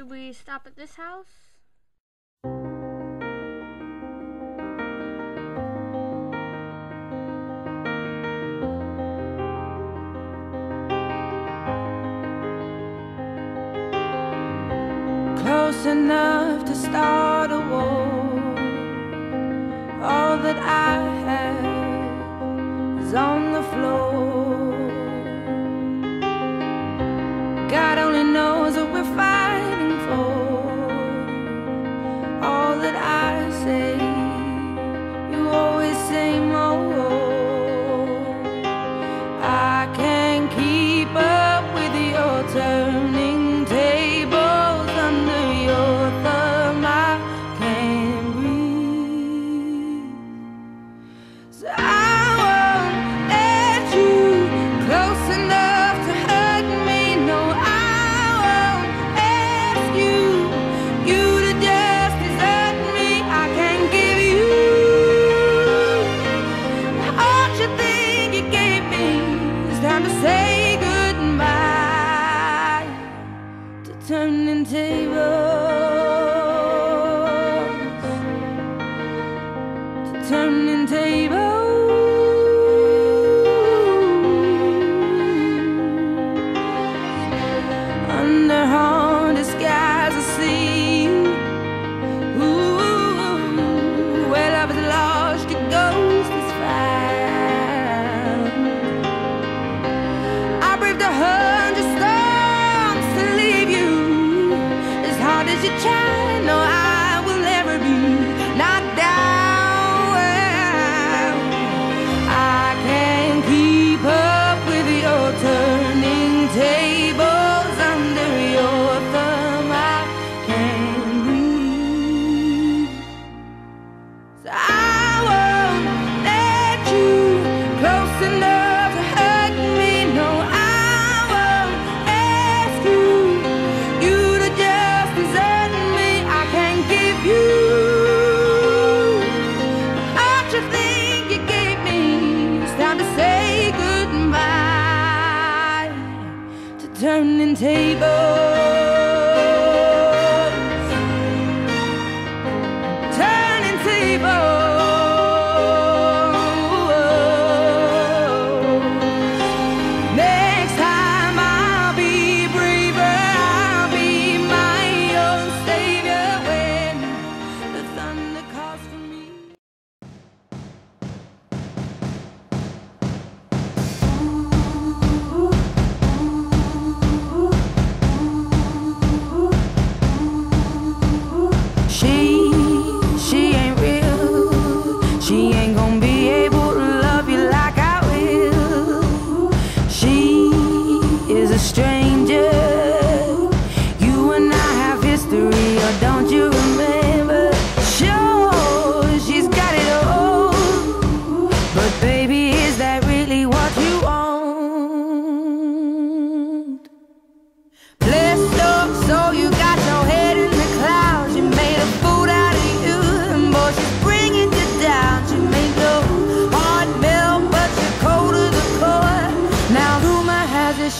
Should we stop at this house? as you try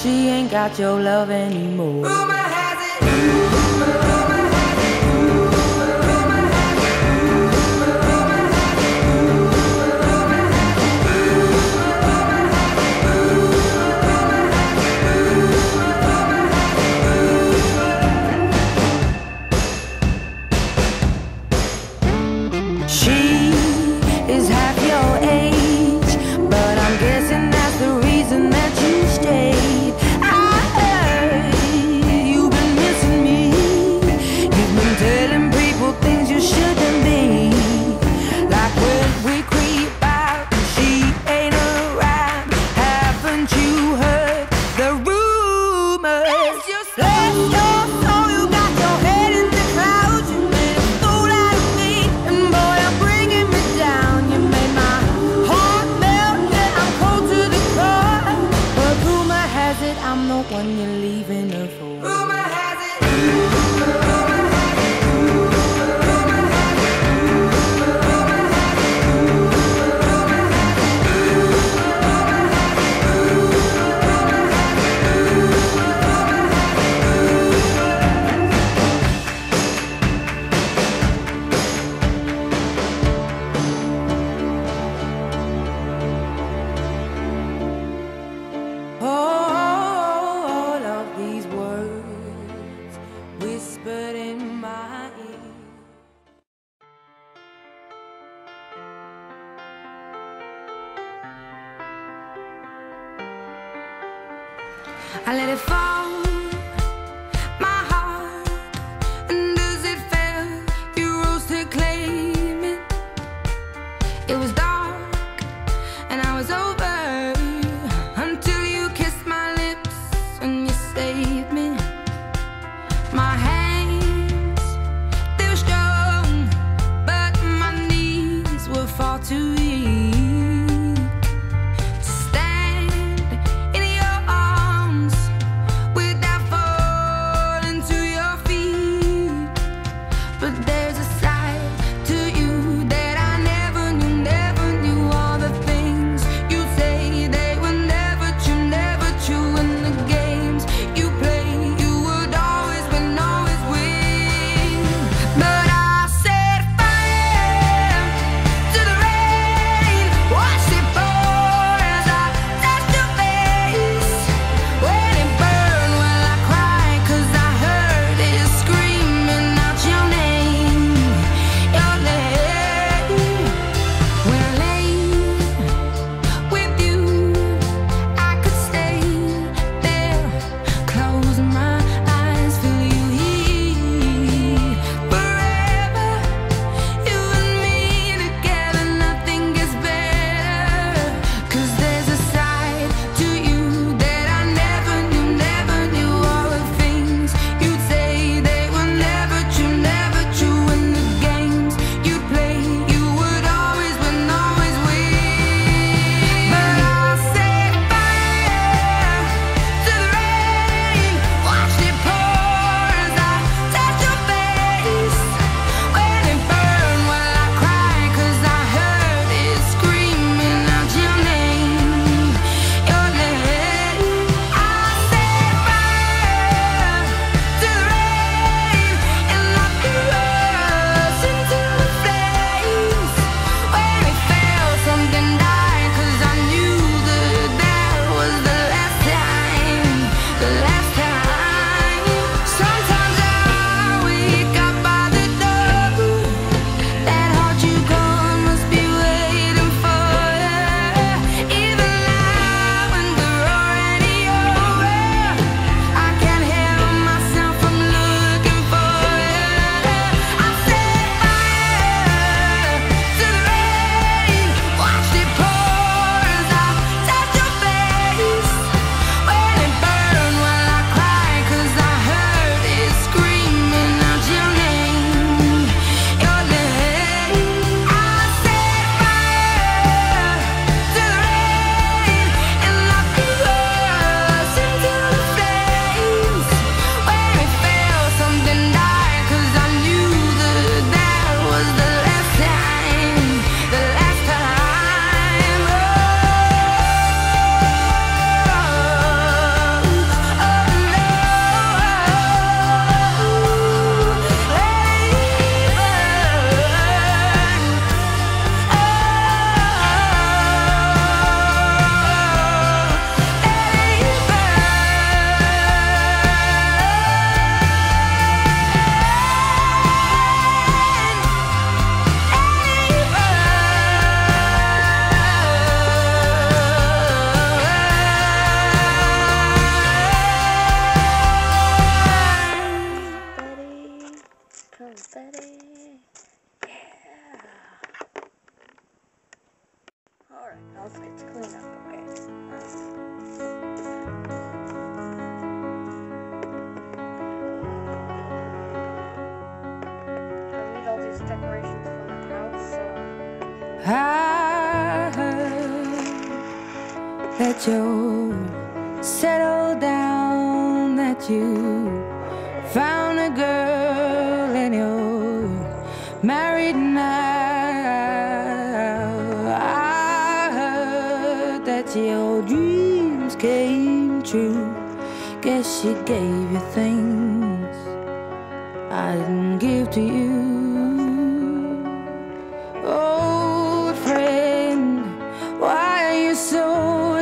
She ain't got your love anymore. Rumor has it.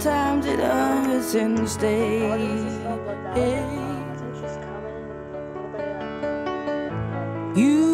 sometimes it hurts instead. You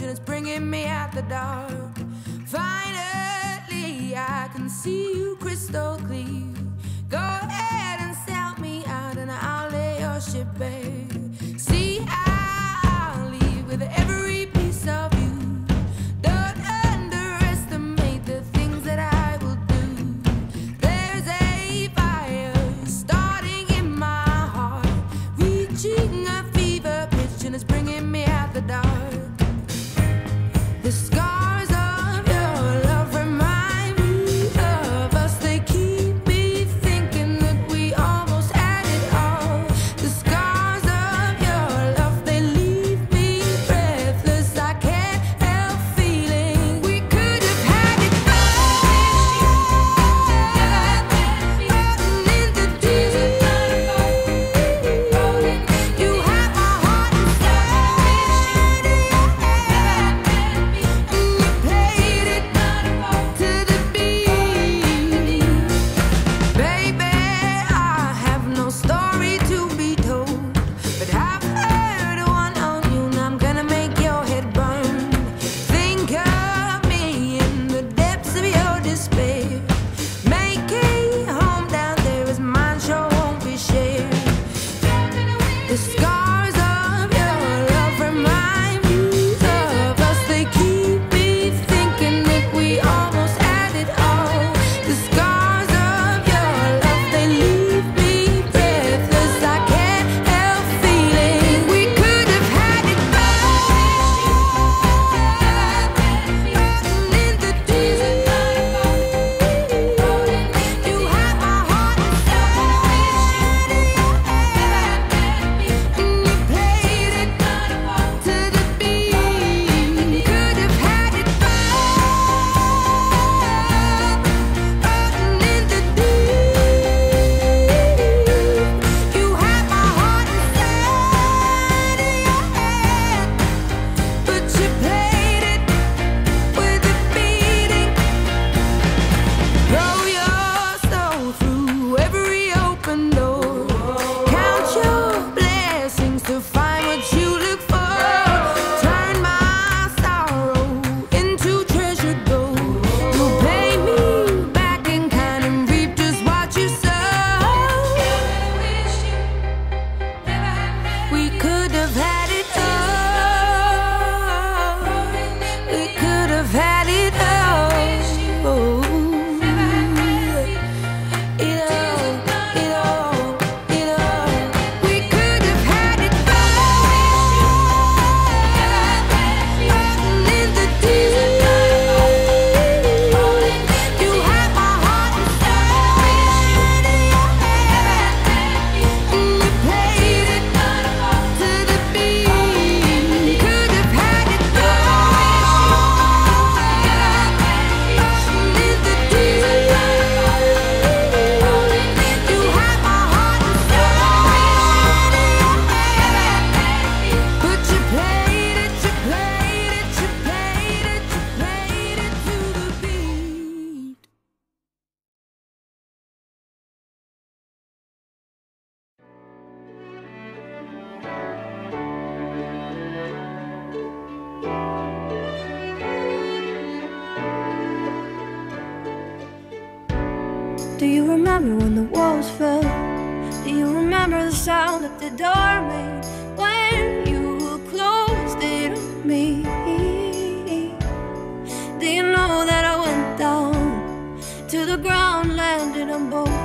and it's bringing me out the dark. Finally, I can see you crystal clear. Do you remember when the walls fell? Do you remember the sound that the door made when you closed it on me? Do you know that I went down to the ground, landed on both?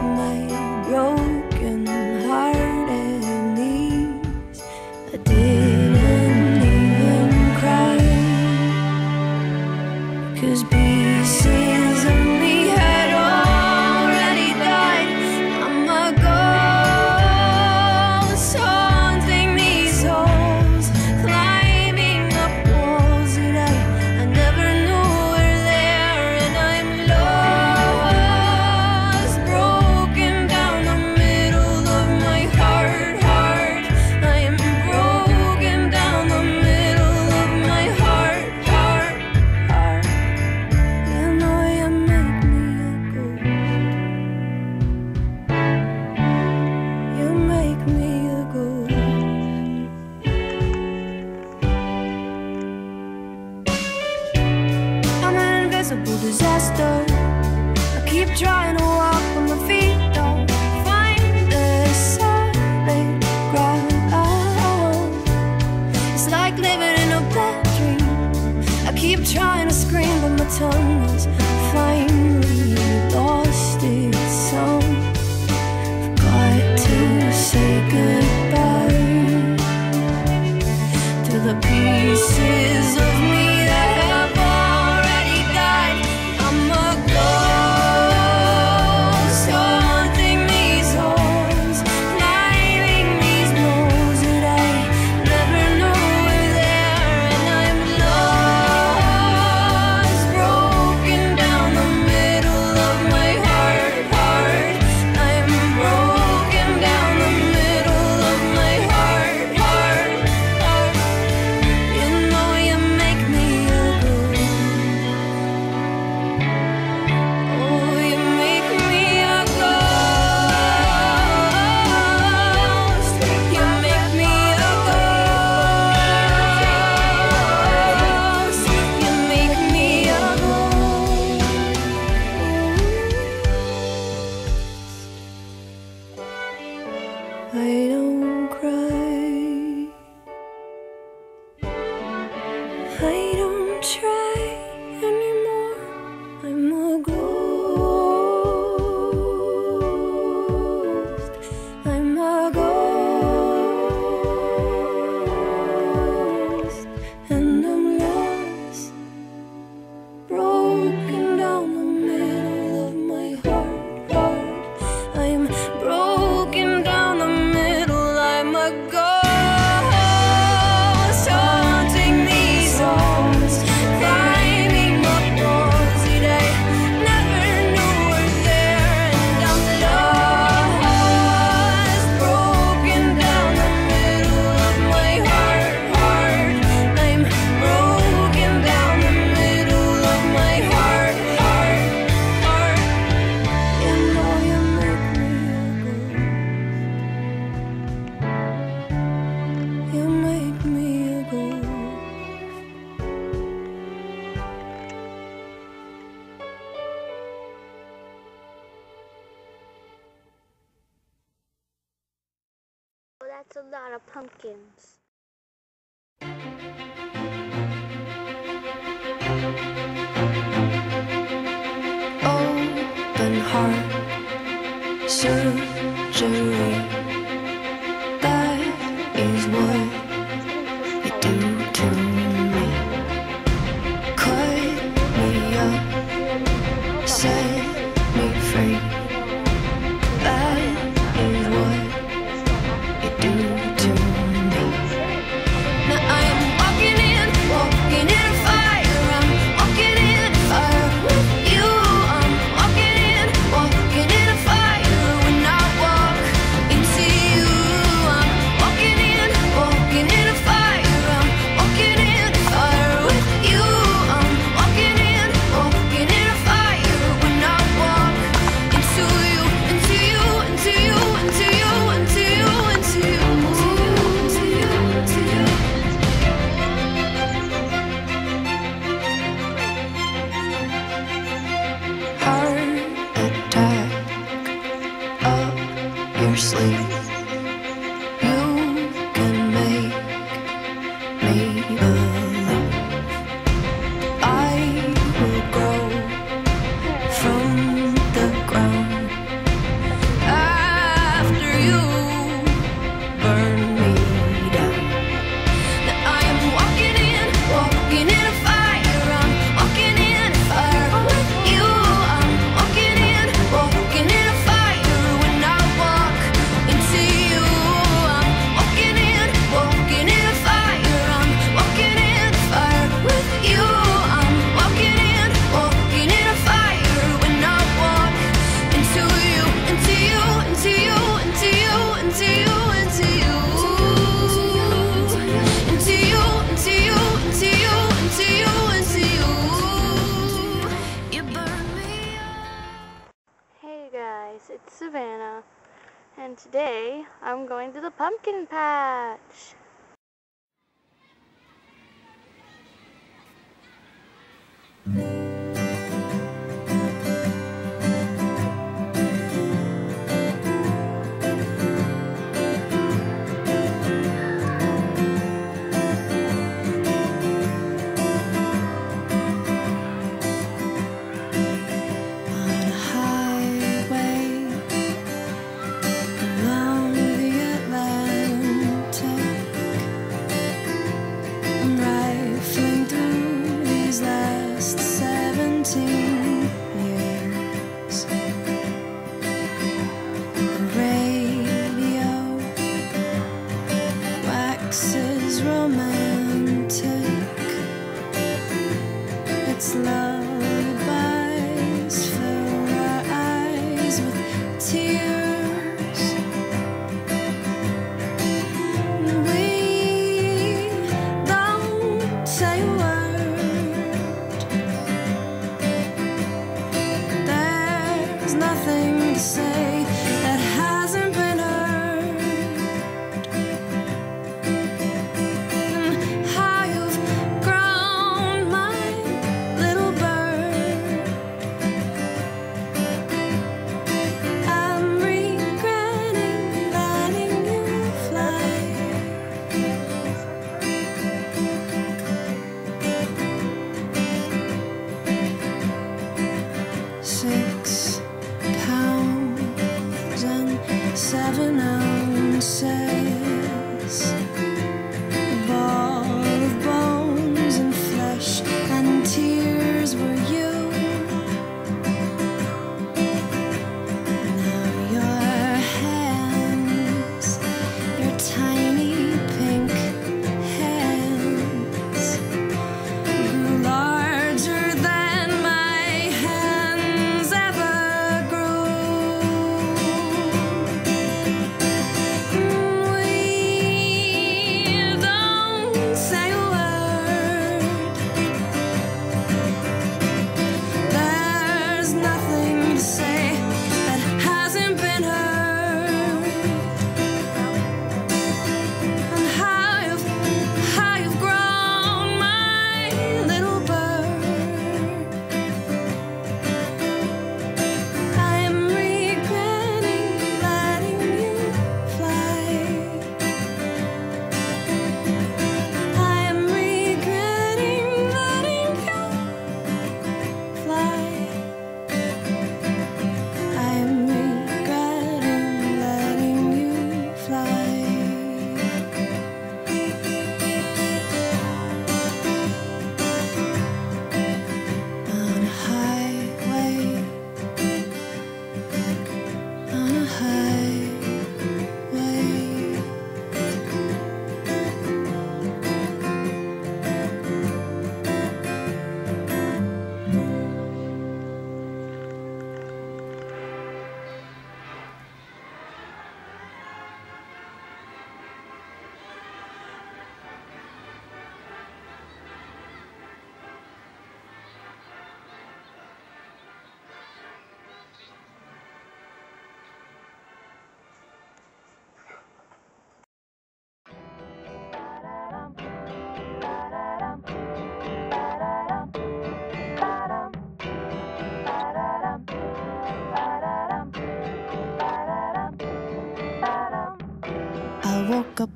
pumpkins. Pumpkin patch. On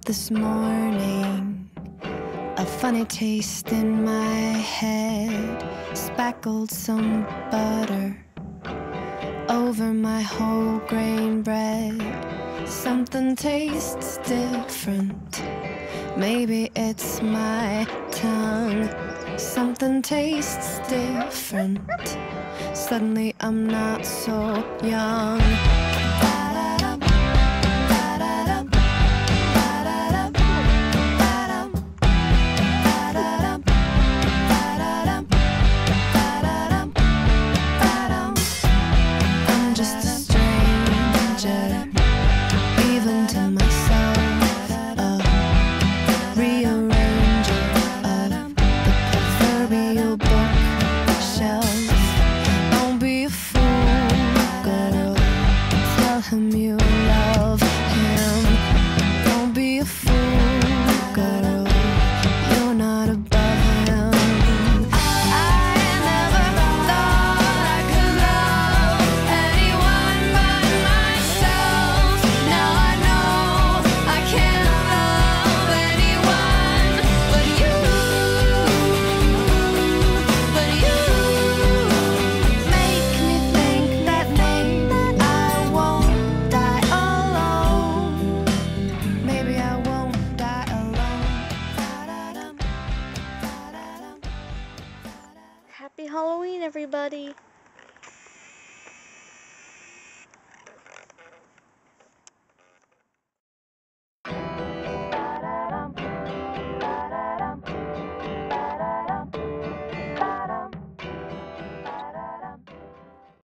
this morning. A funny taste in my head, spackled some butter over my whole grain bread. Something tastes different. Maybe it's my tongue. Something tastes different. Suddenly I'm not so young.